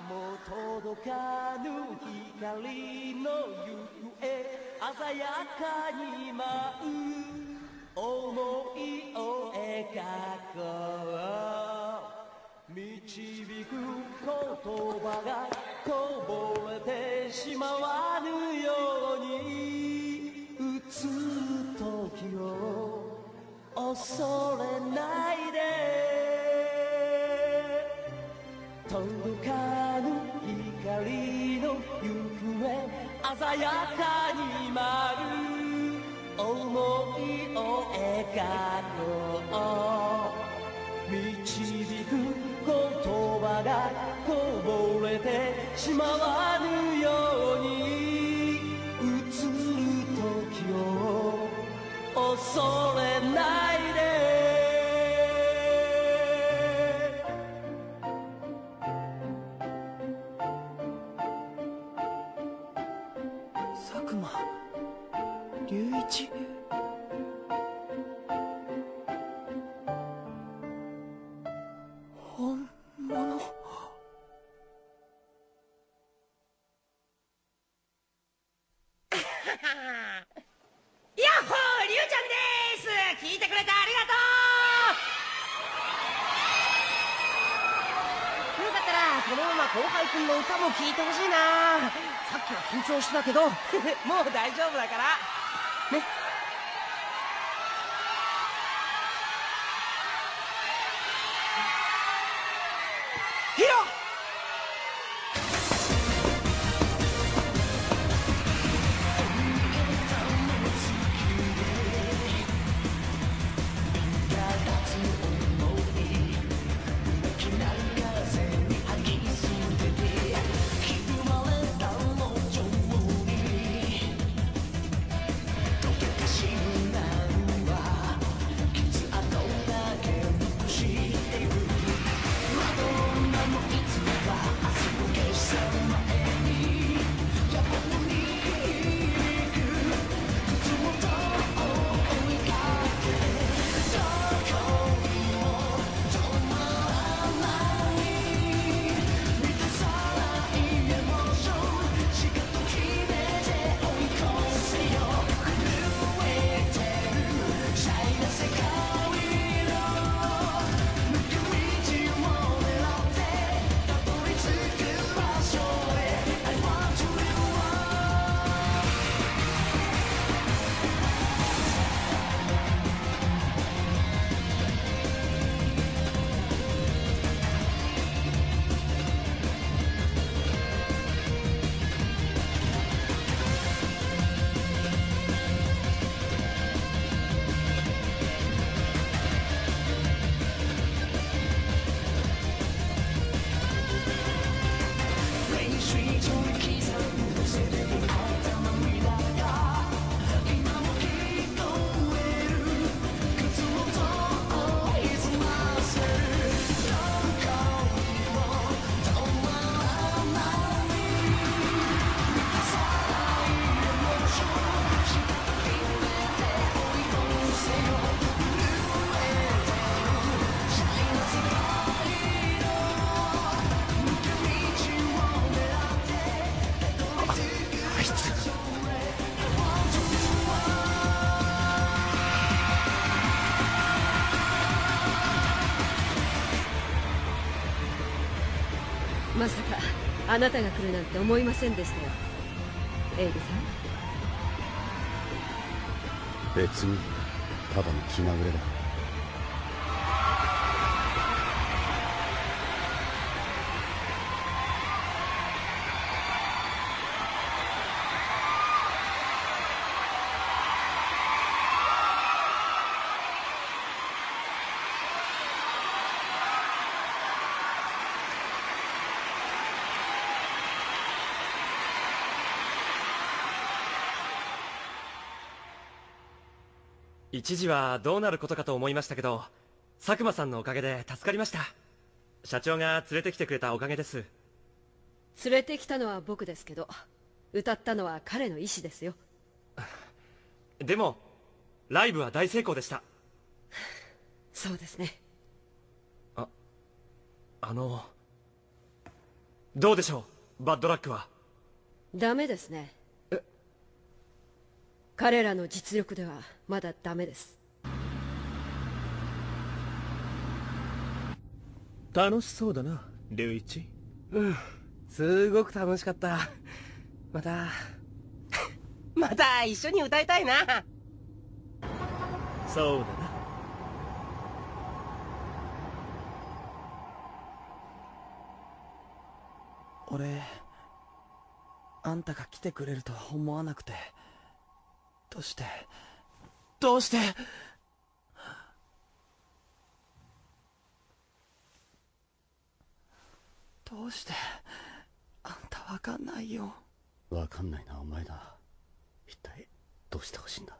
も届かぬ光の行方鮮やかに舞う想いを描こう導く言葉がこぼれてしまわぬように。打つ時を恐れないで。届かぬ光の行方鮮やかに舞う想いを描こう導く言葉がこぼれてしまわぬように。映る時を恐れ龍一。本物。ヤッホーリュウちゃんです。聞いてくれてありがとう。よかったらこのまま後輩くんの歌も聴いてほしいな。さっきは緊張してたけど。もう大丈夫だからね。まさかあなたが来るなんて思いませんでしたよ。エイブさん。別にただの気まぐれだ。一時はどうなることかと思いましたけど佐久間さんのおかげで助かりました。社長が連れてきてくれたおかげです。連れてきたのは僕ですけど歌ったのは彼の意思ですよ。でもライブは大成功でした。そうですね。あのどうでしょう？バッドラックは。ダメですね彼らの実力ではまだダメです。楽しそうだな龍一。うんすごく楽しかった。また また一緒に歌いたいな。そうだな。俺あんたが来てくれるとは思わなくてどうして？どうして？どうして？あんたわかんないよ。わかんないなお前だ。一体どうしてほしいんだ？